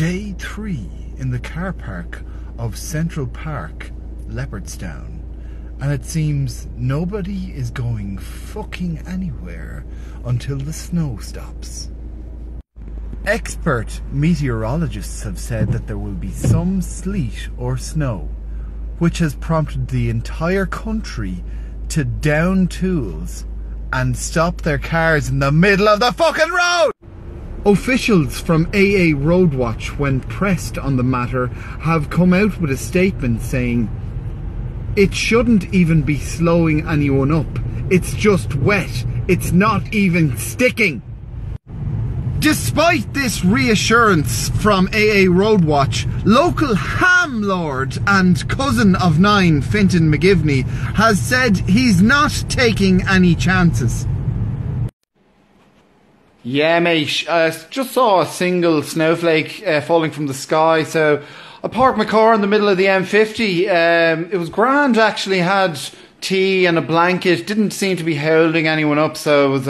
Day three in the car park of Central Park, Leopardstown, and it seems nobody is going fucking anywhere until the snow stops. Expert meteorologists have said that there will be some sleet or snow, which has prompted the entire country to down tools and stop their cars in the middle of the fucking road! Officials from AA Roadwatch, when pressed on the matter, have come out with a statement saying it shouldn't even be slowing anyone up. It's just wet. It's not even sticking. Despite this reassurance from AA Roadwatch, local ham lord and cousin of nine, Fintan McGivney, has said he's not taking any chances. Yeah, mate. I just saw a single snowflake uh, falling from the sky, so I parked my car in the middle of the M50. Um, it was grand, actually. Had tea and a blanket. Didn't seem to be holding anyone up, so it was a